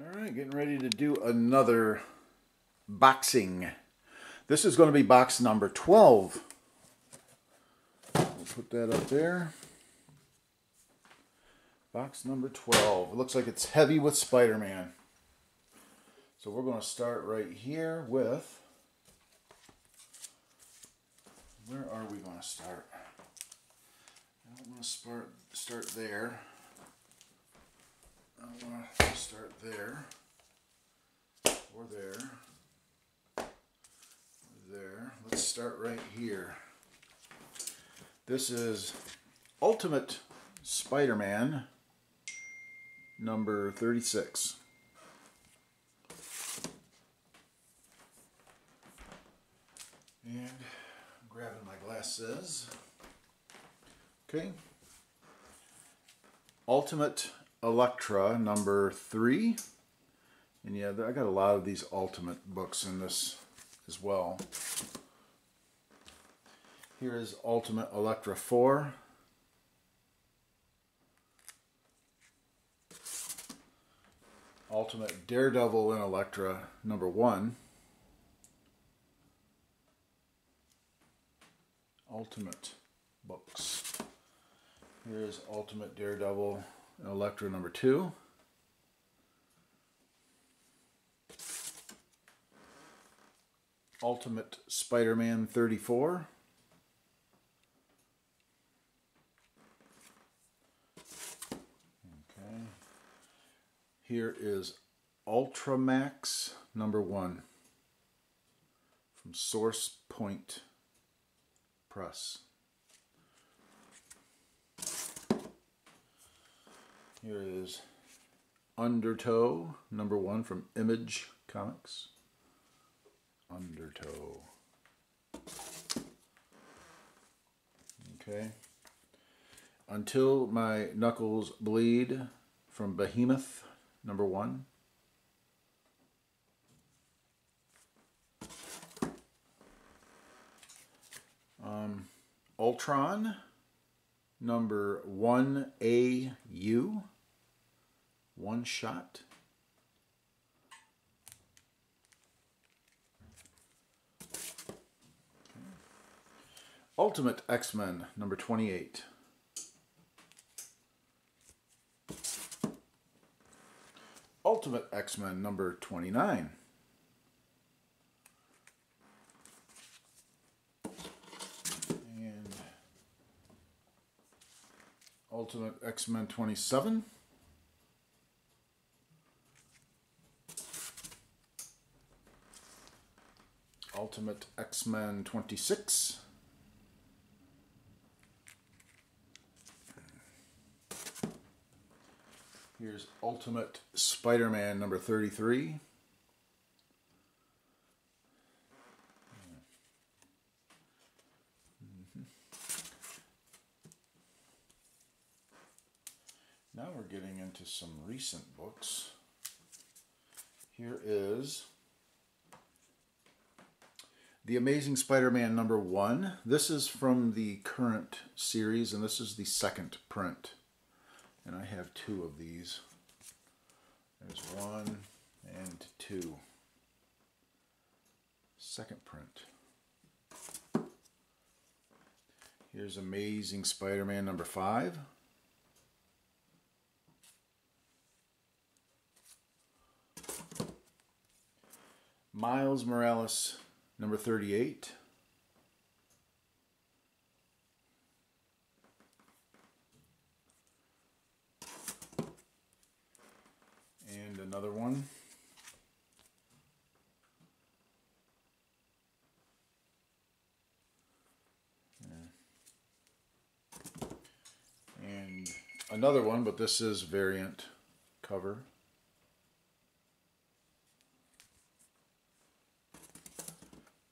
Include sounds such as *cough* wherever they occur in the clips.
All right, getting ready to do another boxing. This is going to be box number 12. We'll put that up there. Box number 12. It looks like it's heavy with Spider-Man. So we're going to start right here with... Where are we going to start? I want to start, start there. I want to start there. Or there. Or there. Let's start right here. This is Ultimate Spider-Man number 36. And I'm grabbing my glasses. Okay. Ultimate Elektra number three. And yeah, I got a lot of these Ultimate books in this as well. Here is Ultimate Elektra 4. Ultimate Daredevil and Elektra number 1. Ultimate books. Here's Ultimate Daredevil and Elektra number 2. Ultimate Spider-Man 34. Okay. Here is Ultramax number 1 from Source Point Press. Here is Undertow number 1 from Image Comics. Undertow. Okay. Until My Knuckles Bleed from Behemoth, number one. Um, Ultron, number 1AU, one shot. Ultimate X-Men, number 28. Ultimate X-Men, number 29. Ultimate X-Men 27. Ultimate X-Men 26. Here's Ultimate Spider-Man number 33. Now we're some recent books. Here is The Amazing Spider-Man number one. This is from the current series, and this is the second print. And I have two of these. There's one and two. Second print. Here's Amazing Spider-Man number five. Miles Morales number 38. And another one. And another one, but this is variant cover.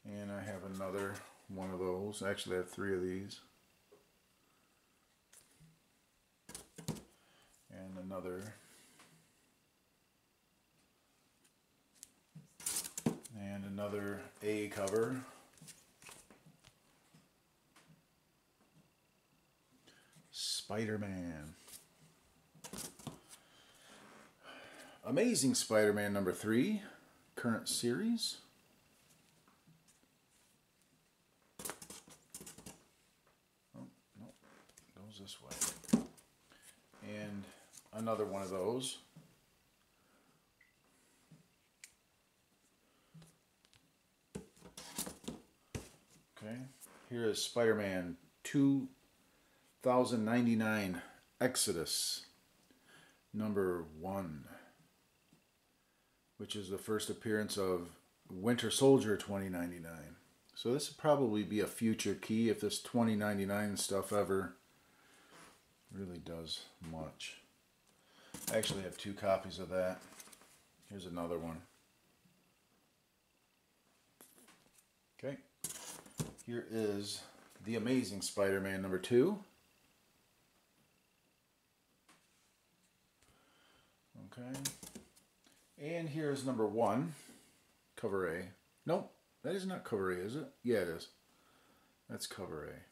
And I have another one of those. Actually, I have three of these. And another And another A cover. Spider-Man. Amazing Spider-Man number three, current series. Oh, no, goes this way. And another one of those. Okay, here is Spider-Man 2099 Exodus number one, which is the first appearance of Winter Soldier 2099. So this would probably be a future key if this 2099 stuff ever really does much. I actually have two copies of that. Here's another one. Okay. Here is The Amazing Spider-Man number two. Okay. And here's number one, cover A. Nope, that is not cover A, is it? Yeah, it is. That's cover A.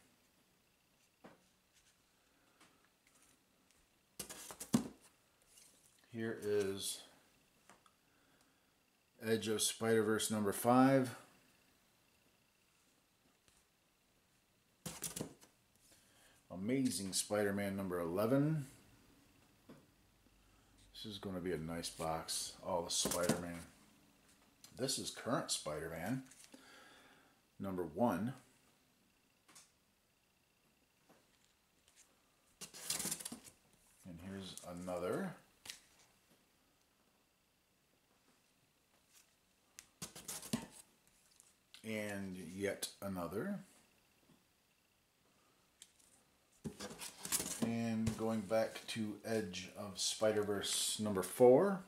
Here is Edge of Spider-Verse number five. Amazing Spider-Man number 11. This is going to be a nice box. All the Spider-Man. This is current Spider-Man. Number one. And here's another. And yet another. And going back to Edge of Spider-Verse number four.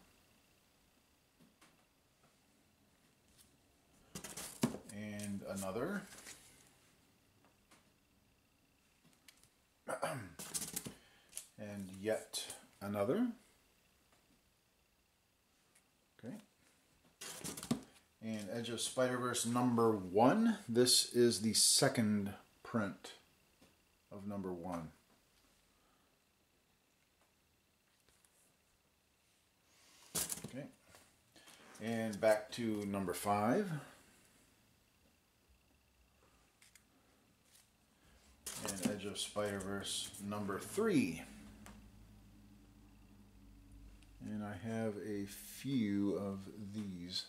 And another. *clears throat* and yet another. Okay. And Edge of Spider-Verse number one. This is the second print of number one. Okay, and back to number five. And Edge of Spider-Verse number three. And I have a few of these.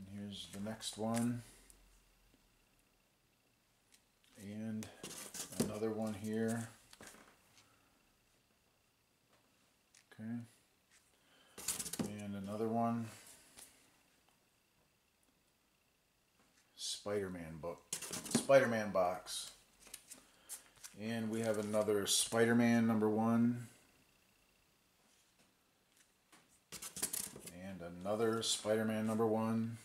And here's the next one. And another one here. Okay And another one. Spider-Man book. Spider-Man box. And we have another Spider-Man number one. And another Spider-Man number one.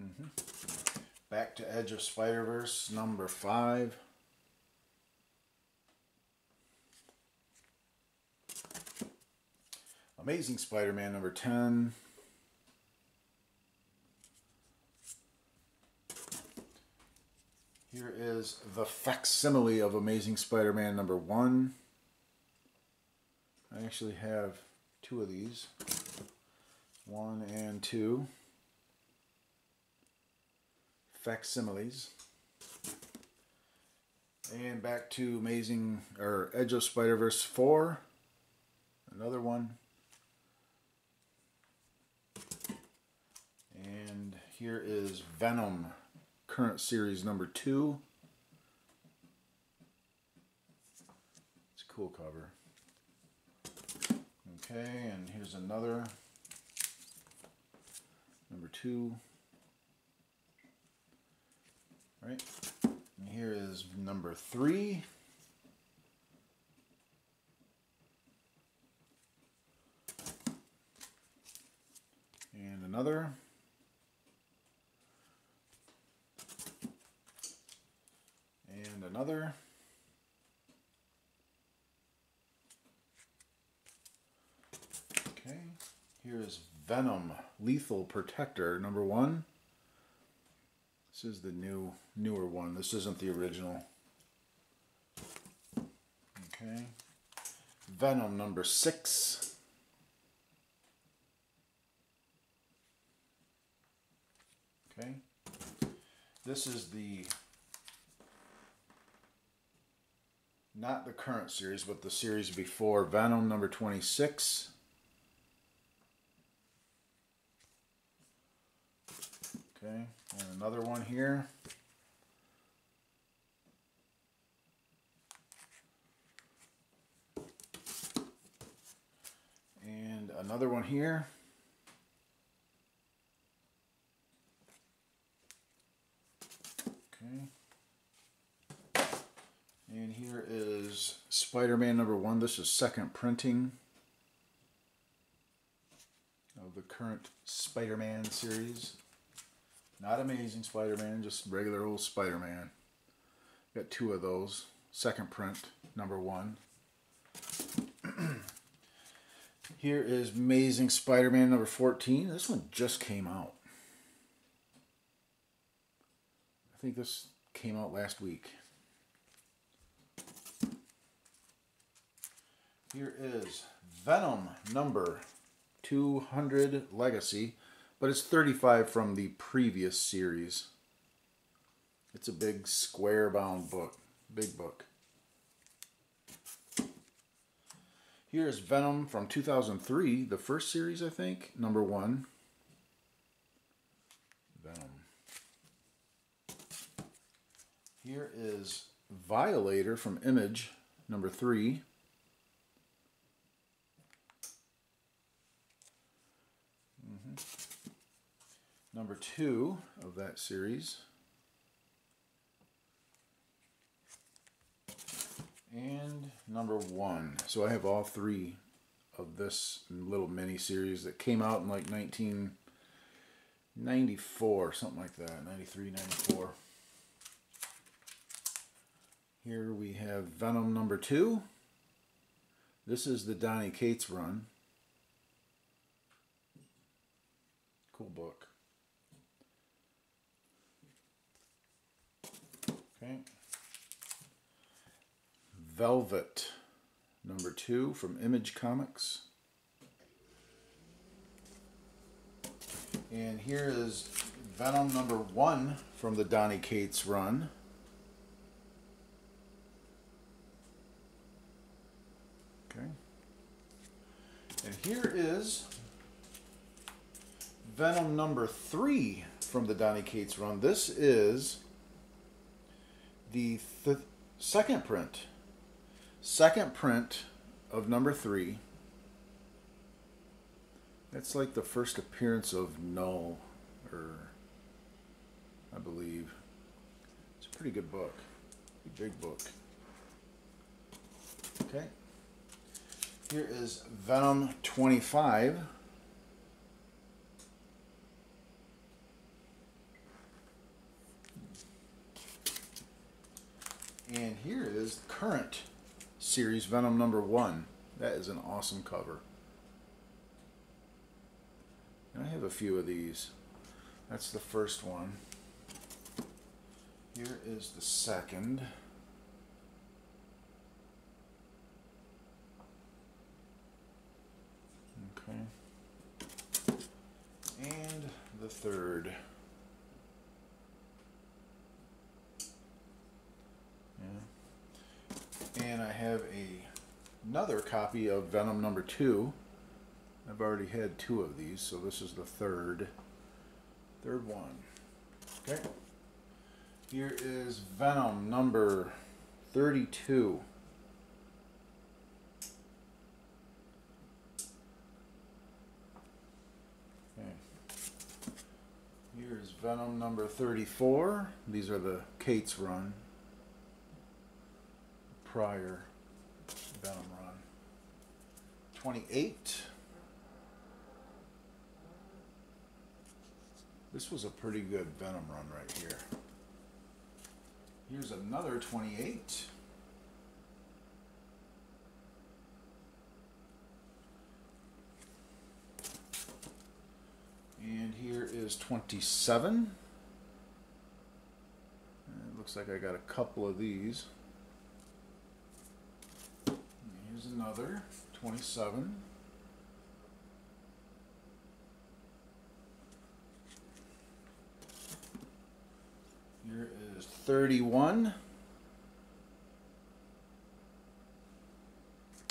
Mm -hmm. Back to Edge of Spider-Verse number five. Amazing Spider-Man number 10. Here is the facsimile of Amazing Spider-Man number 1. I actually have two of these. One and two. Facsimiles. And back to Amazing, or Edge of Spider-Verse 4. Another one. And here is Venom, current series number two. It's a cool cover. Okay, and here's another, number two. Right, and here is number three. And another. And another. Okay, here is Venom Lethal Protector number one. This is the new newer one. This isn't the original. Okay. Venom number six. Okay. This is the not the current series, but the series before Venom number 26. Okay, and another one here. And another one here. Okay. And here is Spider-Man number one. This is second printing of the current Spider-Man series. Not Amazing Spider-Man, just regular old Spider-Man. Got two of those. Second print, number one. *clears throat* Here is Amazing Spider-Man number 14. This one just came out. I think this came out last week. Here is Venom number 200 Legacy, but it's 35 from the previous series. It's a big square bound book, big book. Here's Venom from 2003, the first series, I think, number one. Venom. Here is Violator from Image, number three. Mm -hmm. Number two of that series. and number one. So I have all three of this little mini series that came out in like 1994, something like that, 93, 94. Here we have Venom number two. This is the Donny Cates run. Cool book. Okay. Velvet, number two from Image Comics. And here is Venom number one from the Donny Cates run. Okay. And here is Venom number three from the Donny Cates run. This is the th second print second print of number three. That's like the first appearance of Knull, or I believe. It's a pretty good book, a big book. Okay. Here is Venom 25. And here is current series, Venom number one. That is an awesome cover. And I have a few of these. That's the first one. Here is the second. Okay. And the third. and I have a another copy of Venom number two. I've already had two of these, so this is the third third one. Okay. Here is Venom number 32. Okay. Here's Venom number 34. These are the Cates run prior Venom run. 28. This was a pretty good Venom run right here. Here's another 28. And here is 27. It looks like I got a couple of these. Here's another 27. Here is 31.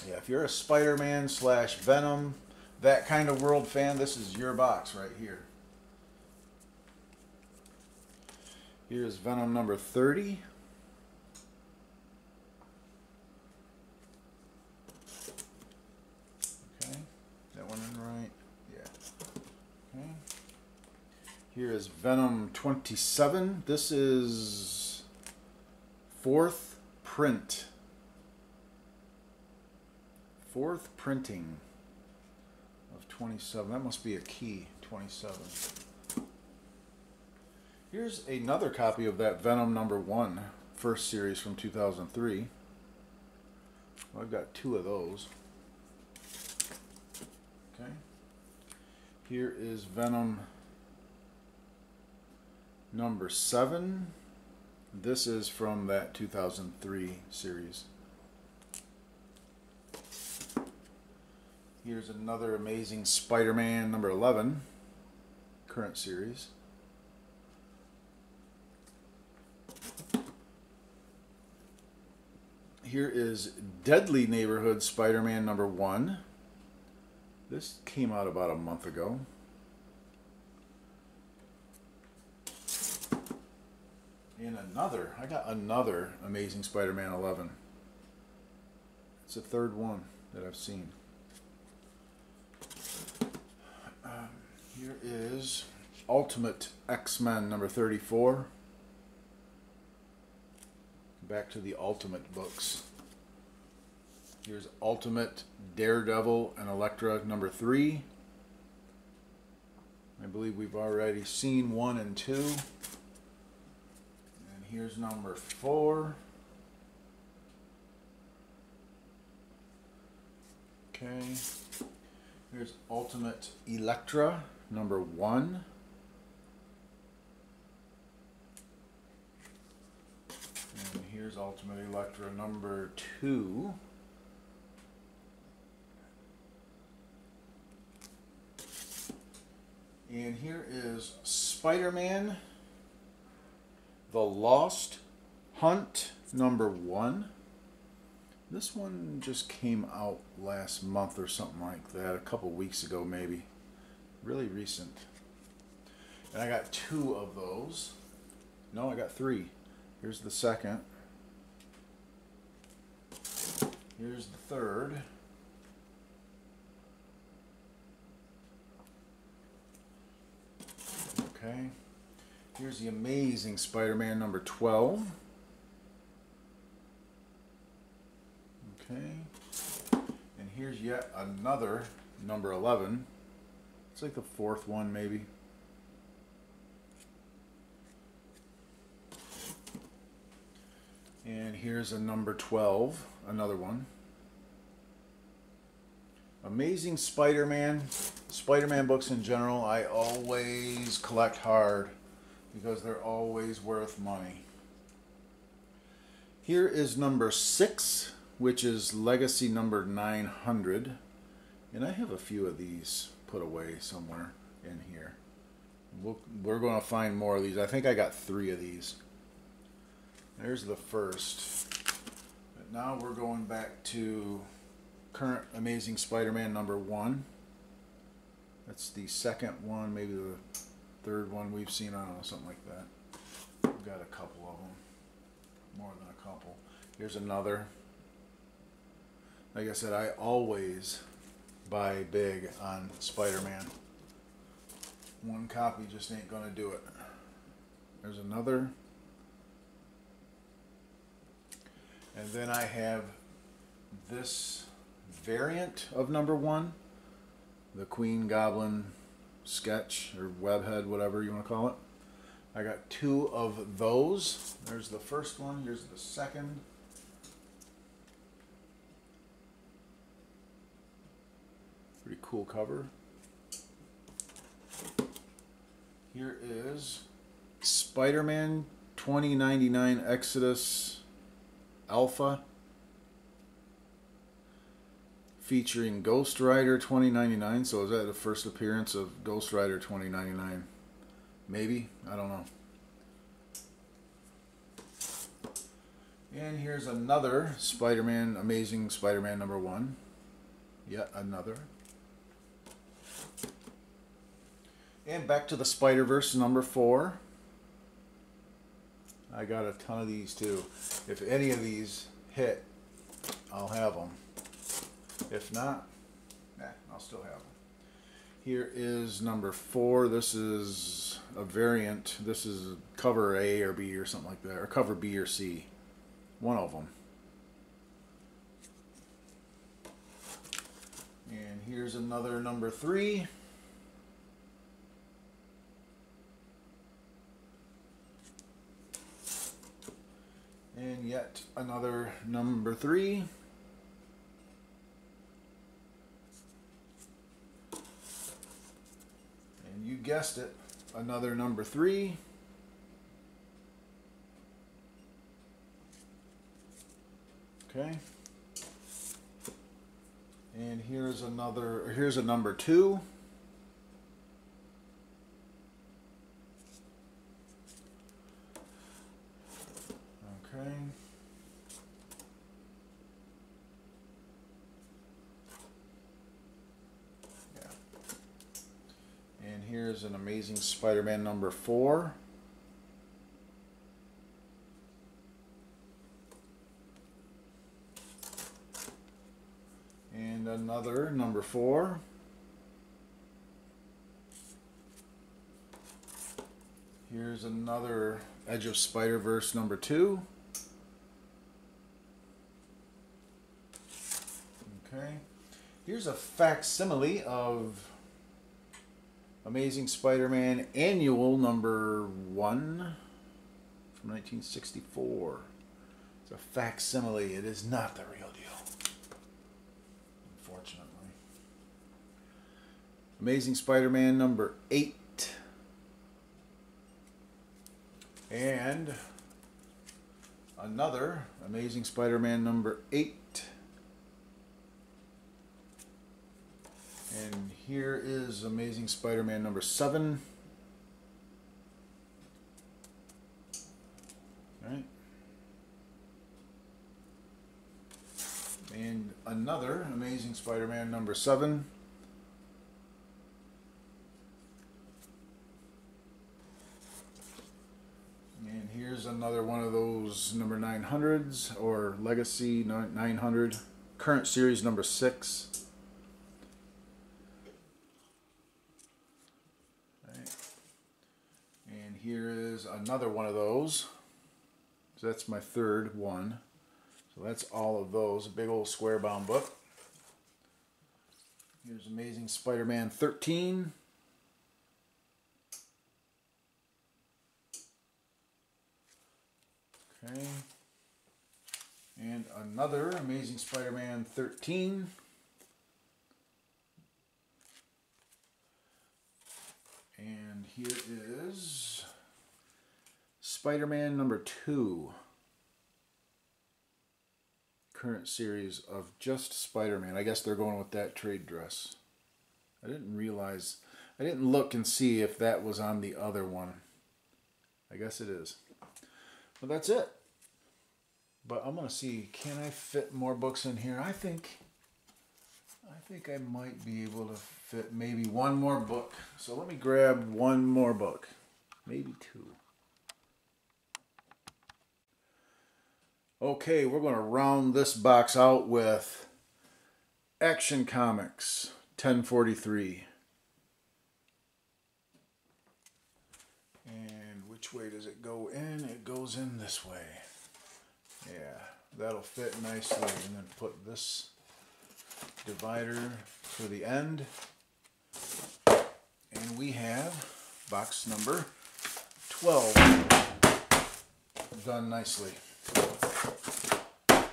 Yeah, if you're a Spider-Man slash Venom, that kind of world fan, this is your box right here. Here's Venom number 30. Okay, that one in right? Yeah. Okay. Here is Venom 27. This is fourth print. Fourth printing of 27. That must be a key, 27. Here's another copy of that Venom number one, first series from 2003. Well, I've got two of those. Okay. Here is Venom number seven. This is from that 2003 series. Here's another amazing Spider-Man number 11, current series. Here is Deadly Neighborhood Spider-Man number 1. This came out about a month ago. And another, I got another Amazing Spider-Man 11. It's the third one that I've seen. Um, here is Ultimate X-Men number 34. Back to the Ultimate books. Here's Ultimate Daredevil and Elektra number 3. I believe we've already seen 1 and 2. Here's number 4. Okay. Here's Ultimate Elektra, number one. And here's Ultimate Elektra, number two. And here is Spider-Man, The Lost Hunt, number one. This one just came out last month or something like that, a couple weeks ago maybe. Really recent. And I got two of those. No, I got three. Here's the second. Here's the third. Okay. Here's the Amazing Spider-Man number 12. Okay. And here's yet another number 11. It's like the fourth one, maybe. And here's a number 12, another one. Amazing Spider-Man. Spider-Man books in general, I always collect hard because they're always worth money. Here is number 6 which is legacy number 900. And I have a few of these put away somewhere in here. we we are going to find more of these. I think I got three of these. There's the first. But now we're going back to current Amazing Spider-Man number one. That's the second one, maybe the third one we've seen. I don't know, something like that. We've got a couple of them. More than a couple. Here's another like I said, I always buy big on Spider-Man. One copy just ain't gonna do it. There's another. And then I have this variant of number one, the Queen Goblin sketch or webhead, whatever you want to call it. I got two of those. There's the first one, here's the second. Pretty cool cover. Here is Spider-Man 2099 Exodus Alpha. Featuring Ghost Rider 2099. So is that the first appearance of Ghost Rider 2099? Maybe I don't know. And here's another Spider-Man, Amazing Spider-Man number one. Yet another. And back to the Spider-Verse number four. I got a ton of these too. If any of these hit, I'll have them. If not, nah, I'll still have them. Here is number four. This is a variant. This is cover A or B or something like that, or cover B or C. One of them. And here's another number three. And yet another number three. And you guessed it, another number three. Okay. And here's another, here's a number two. Okay. Yeah. And here's an Amazing Spider-Man number four. And another number four. Here's another Edge of Spider-Verse number two. Okay. Here's a facsimile of Amazing Spider-Man Annual number one from 1964. It's a facsimile. It is not the real deal. Unfortunately. Amazing Spider-Man number eight. And another Amazing Spider-Man number eight. And here is Amazing Spider-Man number seven. Right. And another Amazing Spider-Man number seven. And here's another one of those number 900s or Legacy 900. Current series number six. And here is another one of those. So that's my third one. So that's all of those. A big old square bound book. Here's Amazing Spider-Man 13. Okay. And another Amazing Spider-Man 13. And here is Spider-Man number two. Current series of just Spider-Man. I guess they're going with that trade dress. I didn't realize, I didn't look and see if that was on the other one. I guess it is. But that's it. But I'm gonna see, can I fit more books in here? I think, I think I might be able to fit maybe one more book. So let me grab one more book, maybe two. Okay, we're gonna round this box out with Action Comics 1043. And which way does it go in? It goes in this way. Yeah, that'll fit nicely. And then put this divider for the end. And we have box number 12 done nicely.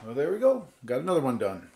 Well, there we go. Got another one done.